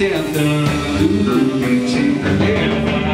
tentando. Te